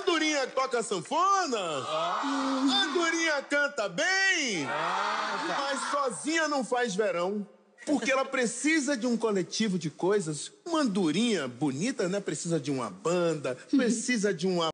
Andorinha toca sanfona? Ah. Andorinha canta bem? Ah, tá. Mas sozinha não faz verão. Porque ela precisa de um coletivo de coisas. Uma andorinha bonita, né? Precisa de uma banda, uhum. precisa de uma